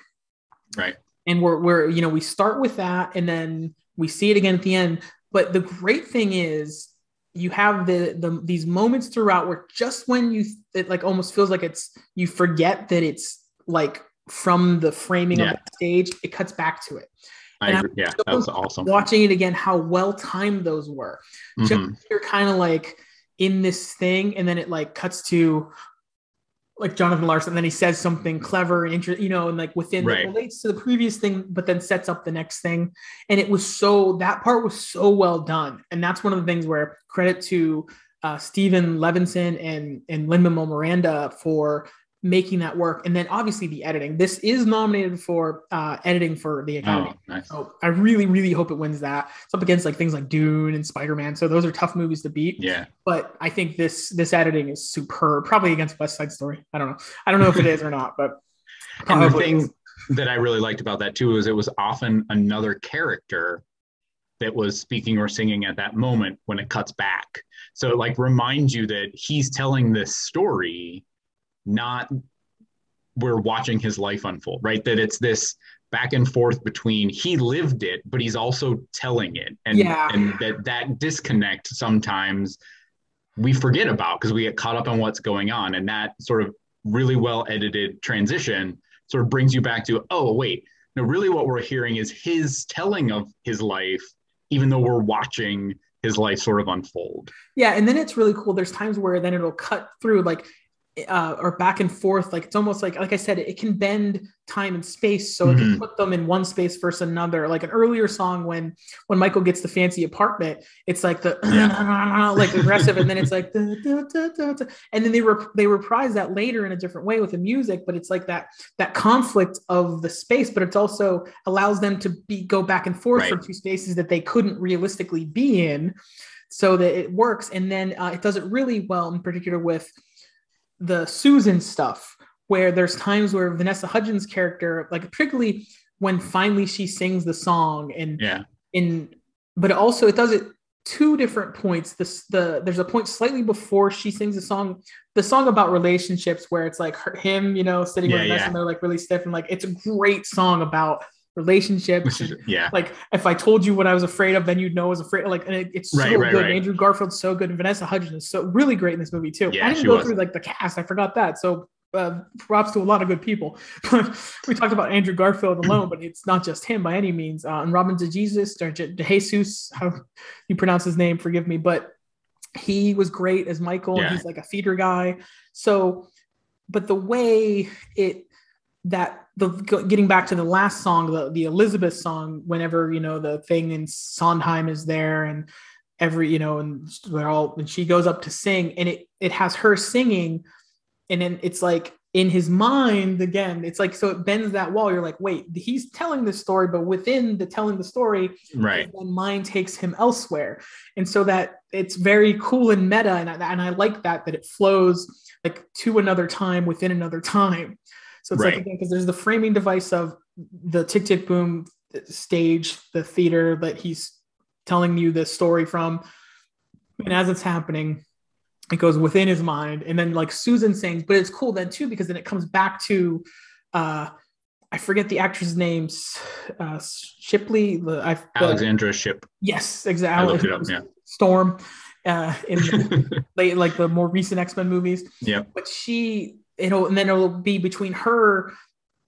Right. and we're we're you know we start with that, and then we see it again at the end. But the great thing is you have the, the these moments throughout where just when you it like almost feels like it's you forget that it's like from the framing Yeah. of the stage it cuts back to it I And agree. Yeah, that was awesome. watching it again how well timed those were Mhm. just you're kind of like in this thing and then it like cuts to like Jonathan Larson and then he says something clever and interesting you know and like within Right. that relates to the previous thing but then sets up the next thing and it was so that part was so well done and that's one of the things where credit to uh, Steven Levenson and and Lin Manuel Miranda for making that work and then obviously the editing this is nominated for uh, editing for the Academy Oh, nice. so I really, really hope it wins that. It's up against like things like Dune and Spider Man, so those are tough movies to beat. Yeah. But I think this this editing is superb. Probably against West Side Story. I don't know. I don't know if it is or not, but And the thing that I really liked about that too is it was often another character that was speaking or singing at that moment when it cuts back. So it like reminds you that he's telling this story, not we're watching his life unfold, right? That it's this back and forth between he lived it, but he's also telling it. And Yeah. and that that disconnect sometimes we forget about because we get caught up on what's going on. And that sort of really well edited transition sort of brings you back to, oh, wait, no, really what we're hearing is his telling of his life, even though we're watching his life sort of unfold. yeah. And then it's really cool. There's times where then it'll cut through like uh, or back and forth. Like it's almost like like I said, it can bend time and space, so it can Mhm. put them in one space versus another. Like an earlier song when when Michael gets the fancy apartment, it's like the like aggressive, and then it's like da, da, da, da, da. and then they rep- they reprise that later in a different way with the music, but it's like that that conflict of the space, but it's also allows them to be go back and forth Right. from two spaces that they couldn't realistically be in, so that it works. And then uh, it does it really well, in particular with the Susan stuff, where there's times where Vanessa Hudgens' character, like particularly when finally she sings the song and Yeah. in but also it does it two different points this the there's a point slightly before she sings the song the song about relationships where it's like her, him you know sitting Yeah, with Vanessa yeah. and they're like really stiff and like it's a great song about relationships yeah. like if I told you what I was afraid of, then you'd know I was afraid. Like, and it, it's so Right, right, good. right. Andrew Garfield's so good, and Vanessa Hudgens is so really great in this movie too. Yeah, I didn't go was. through like the cast. I forgot that. So uh, props to a lot of good people. We talked about Andrew Garfield alone, but it's not just him by any means. Uh, and Robin DeJesus or Je- DeJesus, how you pronounce his name, forgive me, but he was great as Michael. Yeah. He's like a theater guy. So, but the way it that the getting back to the last song, the the Elizabeth song, whenever you know the thing in Sondheim is there and every you know and they're all and she goes up to sing and it it has her singing and then it's like in his mind again it's like so it bends that wall. You're like wait he's telling this story but within the telling the story Right. then mind takes him elsewhere. And so that it's very cool and meta. And I, and I like that that it flows like to another time within another time so it's like Right. again because there's the framing device of the tick tick boom stage the theater that he's telling you the story from and as it's happening it goes within his mind and then like susan sings but it's cool then too because then it comes back to uh I forget the actress' names. Uh, Shipley. The, I, Alexandra Shipp. Yes, I exactly. looked it up. Yeah. Storm. Uh, in the, late, like the more recent X Men movies. Yeah. But she, know, and then it'll be between her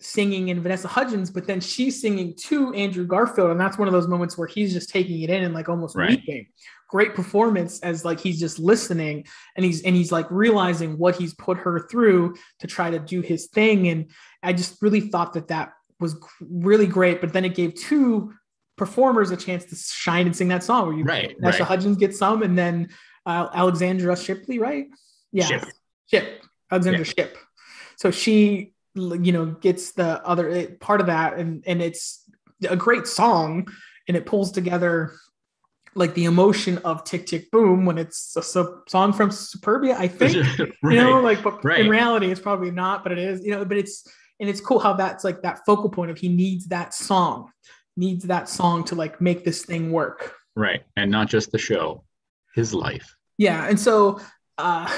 singing and Vanessa Hudgens, but then she's singing to Andrew Garfield, and that's one of those moments where he's just taking it in and like almost Right. weeping. Great performance as like he's just listening and he's and he's like realizing what he's put her through to try to do his thing, and I just really thought that that was really great. But then it gave two performers a chance to shine and sing that song where you Right, Vanessa right. Hudgens gets some, and then uh, Alexandra Shipley, right? Yeah, Shipp. Ship, Alexandra Shipp. So she, you know, gets the other it- part of that, and and it's a great song, and it pulls together like the emotion of Tick Tick Boom when it's a su- song from Superbia, I think. right. You know, like but Right. in reality, it's probably not, but it is. You know, but it's and it's cool how that's like that focal point of he needs that song, needs that song to like make this thing work. right. And not just the show, his life. Yeah, and so uh,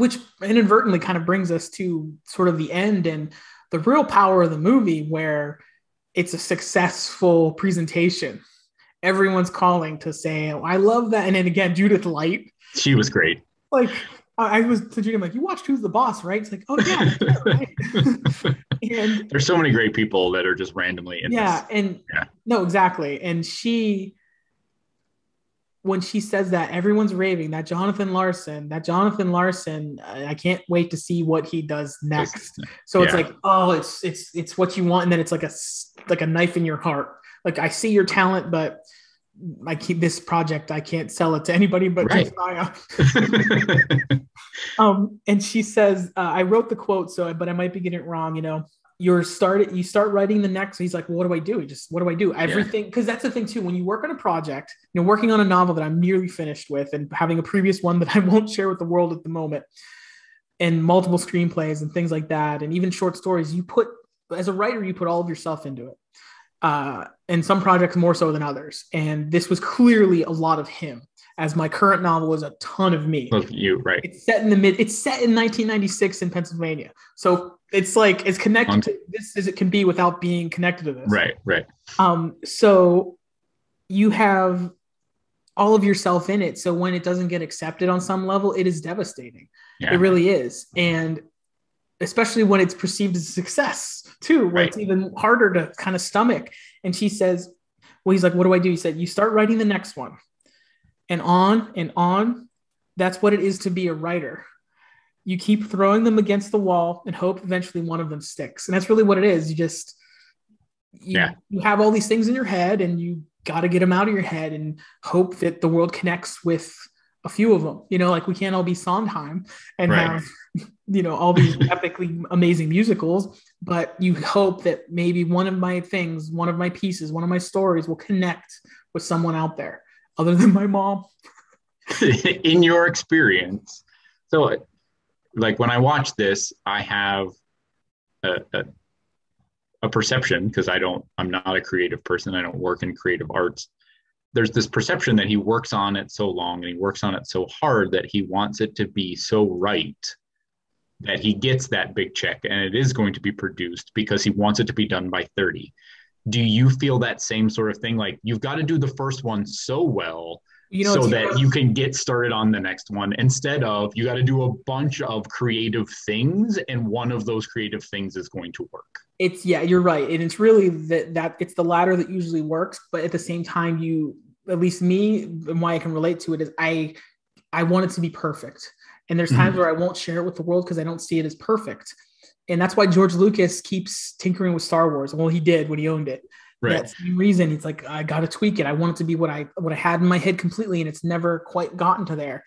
which inadvertently kind of brings us to sort of the end and the real power of the movie, where it's a successful presentation. Everyone's calling to say, oh, "I love that," and then again, Judith Light, She was great. like I was to Judy, I'm like, "You watched Who's the Boss, right?" It's like, "Oh yeah, yeah, right." and There's so many great people that are just randomly in yeah this. and Yeah. no exactly and she when she says that everyone's raving that jonathan larson that jonathan larson i can't wait to see what he does next. So it's like oh it's it's it's what you want. And then it's like a like a knife in your heart. Like i see your talent but i keep this project i can't sell it to anybody but Right. Josiah. um and she says uh, i wrote the quote so but i might be getting it wrong you know you're started you start writing the next he's like well, what do i do? He just what do i do? Everything because that's the thing too when you work on a project you know working on a novel that i'm nearly finished with and having a previous one that i won't share with the world at the moment and multiple screenplays and things like that and even short stories you put as a writer you put all of yourself into it uh, and some projects more so than others and this was clearly a lot of him as my current novel is a ton of me. Of you, right? it's set in the mid it's set in 1996 in pennsylvania. So it's like it's connected On- to this as it can be without being connected to this. Right, right. um so you have all of yourself in it. So when it doesn't get accepted on some level it is devastating. Yeah. it really is. And especially when it's perceived as a success too where Right. it's even harder to kind of stomach. And she says well he's like what do i do? He said you start writing the next one. And on and on that's what it is to be a writer you keep throwing them against the wall and hope eventually one of them sticks. And that's really what it is. You just you, Yeah. you have all these things in your head and you got to get them out of your head and hope that the world connects with a few of them you know like we can't all be sondheim and Right. have you know all these epically amazing musicals but you hope that maybe one of my things one of my pieces one of my stories will connect with someone out there other than my mom. In your experience. So like when i watch this i have a, a, a perception because i don't i'm not a creative person. I don't work in creative arts. There's this perception that he works on it so long and he works on it so hard that he wants it to be so right that he gets that big check and it is going to be produced because he wants it to be done by 30 do you feel that same sort of thing? Like you've got to do the first one so well you know so that you can get started on the next one. Instead of you got to do a bunch of creative things and one of those creative things is going to work. It's yeah you're right. And it's really that that it's the latter that usually works but at the same time you at least me and why i can relate to it is i i want it to be perfect. And there's times Mhm. where i won't share it with the world because i don't see it as perfect. And that's why george lucas keeps tinkering with star wars. Well he did when he owned it right. that same reason he's like i gotta tweak it. I want it to be what i what i had in my head completely and it's never quite gotten to there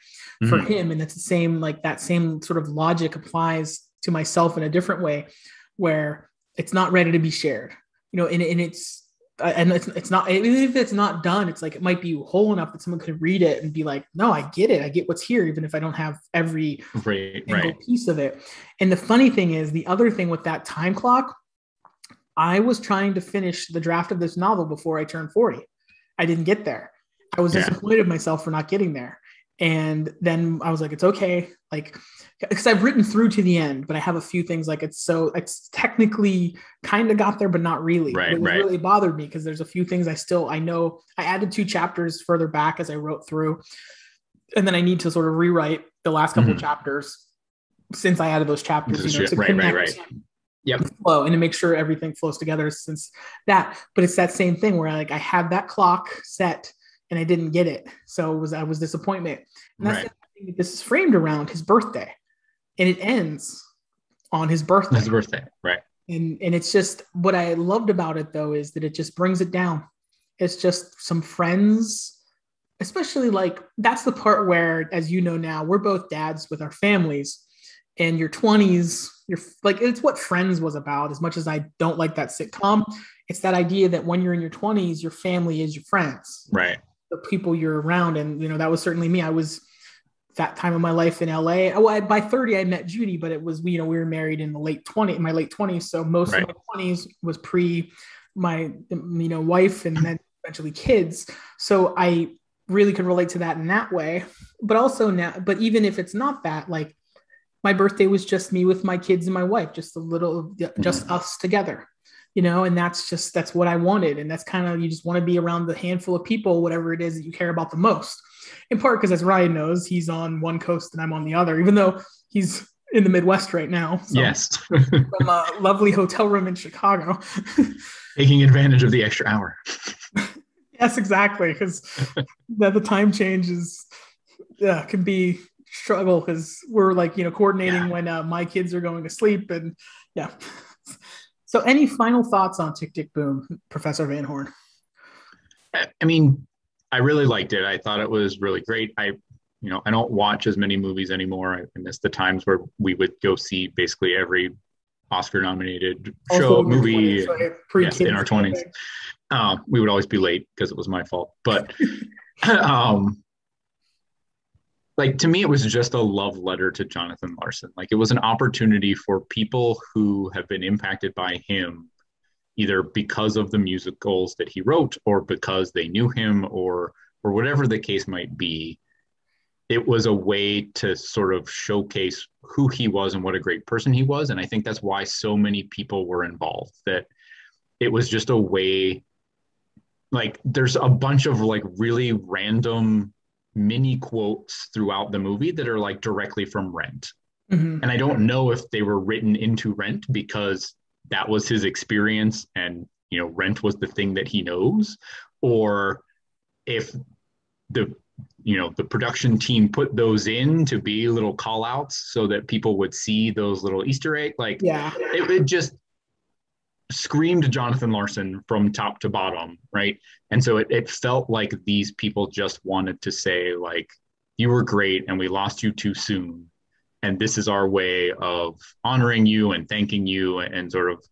for Mhm. him. And it's the same like that same sort of logic applies to myself in a different way where it's not ready to be shared you know and, and it's uh, and it's, it's not even if it's not done it's like it might be whole enough that someone could read it and be like no i get it. I get what's here even if i don't have every right right. piece of it. And the funny thing is, the other thing with that time clock, I was trying to finish the draft of this novel before I turned 40. I didn't get there. I was Yeah. disappointed in myself for not getting there. And then I was like, it's okay. Like, because I've written through to the end, but I have a few things like it's so it's technically kind of got there, but not really. Right, it right. really bothered me because there's a few things I still I know I added two chapters further back as I wrote through, and then I need to sort of rewrite the last couple Mhm. chapters since I added those chapters, you know, to Right, right, connect right. Yep. flow and to make sure everything flows together since that. But it's that same thing where like I had that clock set and I didn't get it, so it was I was disappointment. And that's Right. the thing that this is framed around his birthday, and it ends on his birthday. His birthday, right? and and it's just what I loved about it though is that it just brings it down. It's just some friends, especially like that's the part where, as you know now, we're both dads with our families, and your twenties, you're like it's what Friends was about. As much as I don't like that sitcom, it's that idea that when you're in your twenties, your family is your friends Right. the people you're around. And, you know, that was certainly me. I was that time of my life in LA. Oh, I, by 30, I met Judy, but it was, you know, we were married in the late 20, in my late 20s. So most Right. of my 20s was pre my, you know, wife and then eventually kids. So I really could relate to that in that way. But also now, but even if it's not that, like my birthday was just me with my kids and my wife, just a little, mm-hmm. just us together you know and that's just that's what i wanted and that's kind of you just want to be around the handful of people whatever it is that you care about the most in part because as ryan knows he's on one coast and i'm on the other even though he's in the midwest right now so Yes. from a lovely hotel room in chicago Taking advantage of the extra hour. yes exactly because the, the time change is yeah can be struggle because we're like you know coordinating Yeah. when uh, my kids are going to sleep and yeah so any final thoughts on tick tick boom professor van horn I mean, I really liked it. I thought it was really great. I, you know, I don't watch as many movies anymore. I miss the times where we would go see basically every Oscar-nominated show, Also in your movie. 20s, right? Yes, in our 20s. Um, we would always be late because it was my fault. But um, like to me, it was just a love letter to Jonathan Larson. Like it was an opportunity for people who have been impacted by him, either because of the musicals that he wrote or because they knew him or or whatever the case might be. It was a way to sort of showcase who he was and what a great person he was. And I think that's why so many people were involved. That it was just a way like there's a bunch of like really random mini quotes throughout the movie that are like directly from Rent. Mhm. And I don't know if they were written into Rent because that was his experience and you know Rent was the thing that he knows or if the you know the production team put those in to be little call outs so that people would see those little easter egg like Yeah. it, it just screamed Jonathan Larson from top to bottom, right? And so it, it felt like these people just wanted to say, like, you were great and we lost you too soon. And this is our way of honoring you and thanking you and sort of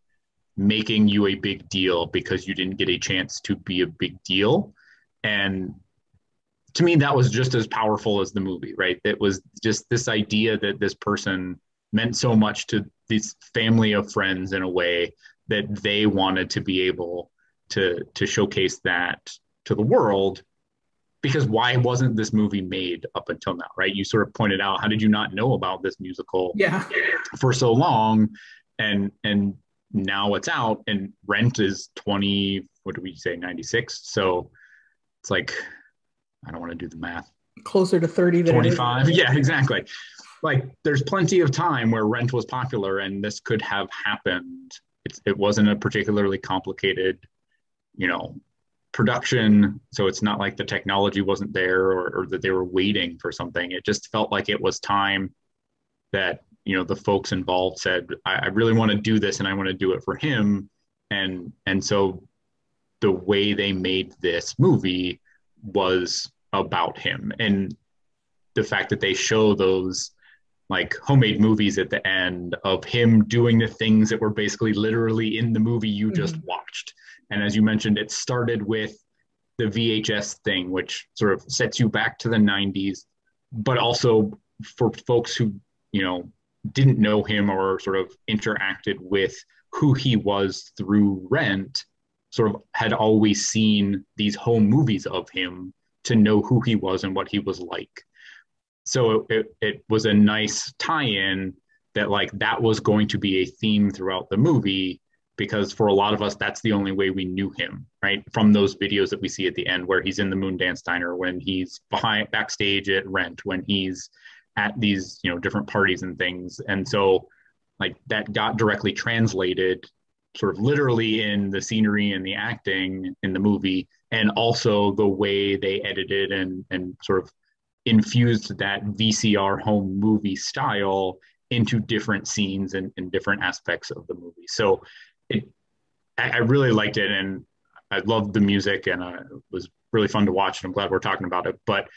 making you a big deal because you didn't get a chance to be a big deal. And to me, that was just as powerful as the movie, right? It was just this idea that this person meant so much to this family of friends in a way that they wanted to be able to to showcase that to the world because why wasn't this movie made up until now right? You sort of pointed out how did you not know about this musical Yeah. for so long? And and now it's out and rent is 20 what do we say 96 so it's like i don't want to do the math. Closer to 30 than it is. 25 yeah exactly. Like there's plenty of time where rent was popular and this could have happened it's, it wasn't a particularly complicated you know production. So it's not like the technology wasn't there or, or that they were waiting for something. It just felt like it was time that you know the folks involved said i, I really want to do this and i want to do it for him. And and so the way they made this movie was about him. And the fact that they show those like homemade movies at the end of him doing the things that were basically literally in the movie you just Mhm. watched and as you mentioned it started with the vhs thing which sort of sets you back to the 90s but also for folks who you know didn't know him or sort of interacted with who he was through rent sort of had always seen these home movies of him to know who he was and what he was like so it, it was a nice tie-in that like that was going to be a theme throughout the movie because for a lot of us that's the only way we knew him right? From those videos that we see at the end where he's in the Moondance diner when he's behind backstage at rent when he's at these you know different parties and things. And so like that got directly translated sort of literally in the scenery and the acting in the movie and also the way they edited and and sort of infused that VCR home movie style into different scenes and, and different aspects of the movie. So it, I, I really liked it and I loved the music and uh, it was really fun to watch and I'm glad we're talking about it. But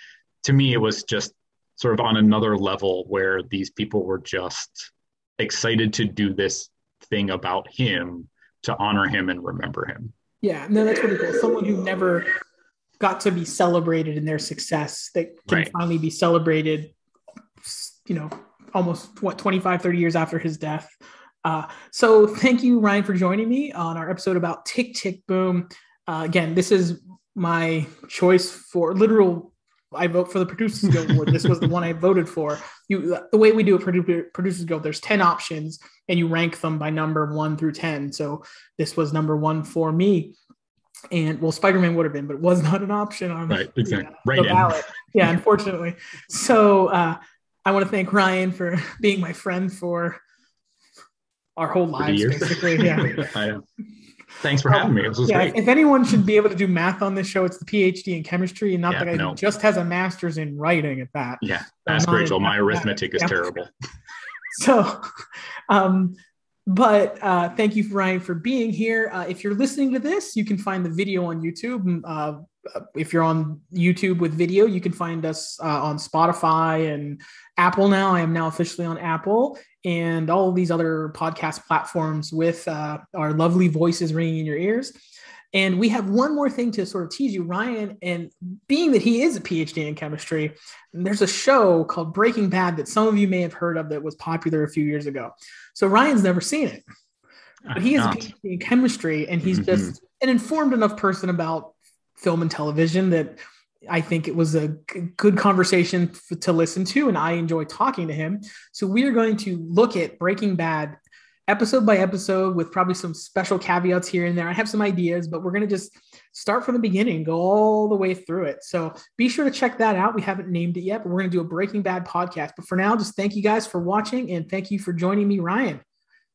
to me, it was just sort of on another level where these people were just excited to do this thing about him to honor him and remember him. Yeah, no, that's pretty cool. Someone who never got to be celebrated in their success that can Right. finally be celebrated, you know, almost what 25, 30 years after his death. Uh, so thank you, Ryan, for joining me on our episode about Tick Tick Boom. Uh, again, this is my choice for literal. I vote for the Producers Guild Award. This was the one I voted for. You, the way we do it, Produ- Producers Guild, there's 10 options and you rank them by number one through 10. So this was number one for me. And well, Spider Man would have been, but it was not an option on Right, exactly. yeah, Right the ballot. Yeah, unfortunately. So uh, I want to thank Ryan for being my friend for our whole lives, years. basically. Yeah. I, thanks for having me. This was yeah, great. if anyone should be able to do math on this show, it's the PhD in chemistry, and not Yeah, the guy no. just has a master's in writing at that. Yeah, I'm Rachel. My arithmetic is terrible. So, um, but uh, thank you, Ryan, for being here. Uh, if you're listening to this, you can find the video on YouTube. Mm, Uh, if you're on YouTube with video, you can find us uh, on Spotify and Apple now. I am now officially on Apple and all these other podcast platforms with uh, our lovely voices ringing in your ears. And we have one more thing to sort of tease you, Ryan. And being that he is a PhD in chemistry, there's a show called Breaking Bad that some of you may have heard of that was popular a few years ago. So Ryan's never seen it, but he is a PhD in chemistry, and he's Mhm. just an informed enough person about film and television that I think it was a good conversation to listen to, and I enjoy talking to him. So we are going to look at Breaking Bad episode by episode with probably some special caveats here and there. I have some ideas, but we're going to just start from the beginning, go all the way through it. So be sure to check that out. We haven't named it yet, but we're going to do a Breaking Bad podcast. But for now, just thank you guys for watching and thank you for joining me, Ryan.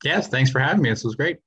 Yes, thanks for having me. This was great.